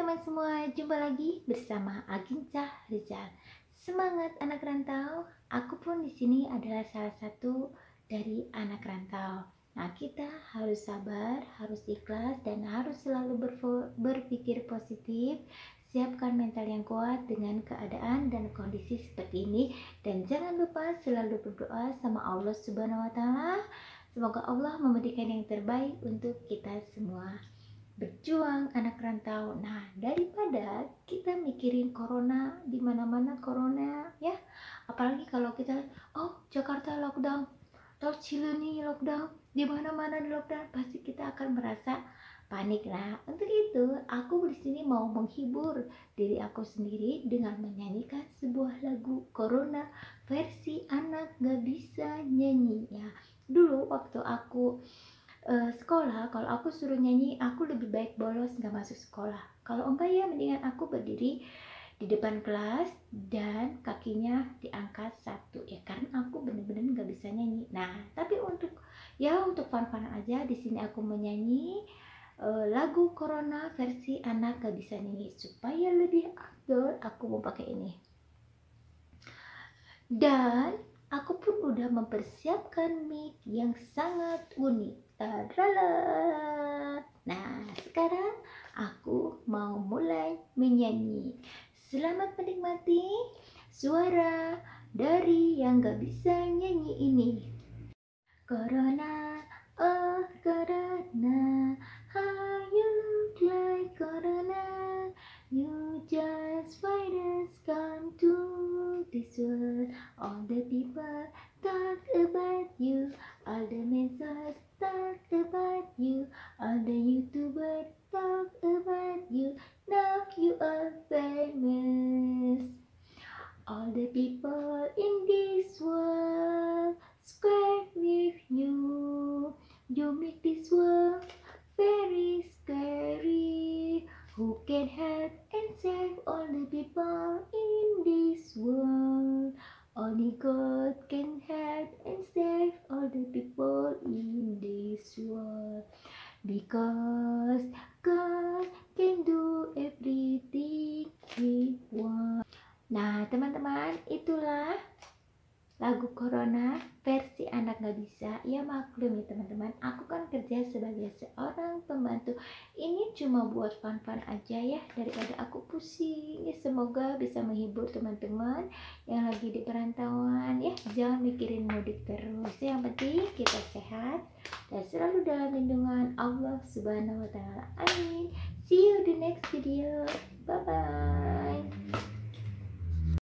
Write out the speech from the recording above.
teman-teman semua, jumpa lagi bersama Aginca Rizal. Semangat anak rantau. Aku pun di sini adalah salah satu dari anak rantau. Nah, kita harus sabar, harus ikhlas dan harus selalu berpikir positif. Siapkan mental yang kuat dengan keadaan dan kondisi seperti ini dan jangan lupa selalu berdoa sama Allah Subhanahu wa taala. Semoga Allah memberikan yang terbaik untuk kita semua berjuang anak rantau. Nah, daripada kita mikirin corona di mana-mana corona ya. Apalagi kalau kita oh Jakarta lockdown, atau Cileunyi lockdown, di mana-mana lockdown, pasti kita akan merasa panik. Nah, untuk itu aku di sini mau menghibur diri aku sendiri dengan menyanyikan sebuah lagu Corona versi anak gak bisa nyanyi ya. Dulu waktu aku uh, sekolah kalau aku suruh nyanyi aku lebih baik bolos nggak masuk sekolah. Kalau enggak ya mendingan aku berdiri di depan kelas dan kakinya diangkat satu. Ya karena aku bener-bener nggak bisa nyanyi. Nah tapi untuk ya untuk fun-fun aja di sini aku menyanyi uh, lagu Corona versi anak gak bisa nyanyi. Supaya lebih afdol aku mau pakai ini. Dan aku pun udah mempersiapkan mic yang sangat unik Nah, sekarang aku mau mulai menyanyi. Selamat menikmati suara dari yang gak bisa nyanyi ini. Corona, this world. All the people talk about you, all the messages talk about you. All the YouTubers talk about you. Now you are famous. All the people in this world square with you. You make this world very scary. Who can help and save all the people in this world? God can help and save all the people in this world. Because God can do everything He wants. Nah, teman-teman, itulah lagu Corona versi anak gak bisa ya maklum ya teman-teman. Aku kan kerja sebagai seorang pembantu. Ini cuma buat fun-fun aja ya daripada aku pusing. Ya semoga bisa menghibur teman-teman yang lagi di perantauan. Ya jangan mikirin mudik terus. Yang penting kita sehat dan selalu dalam lindungan Allah subhanahu wa ta'ala. Amin. See you di next video. Bye bye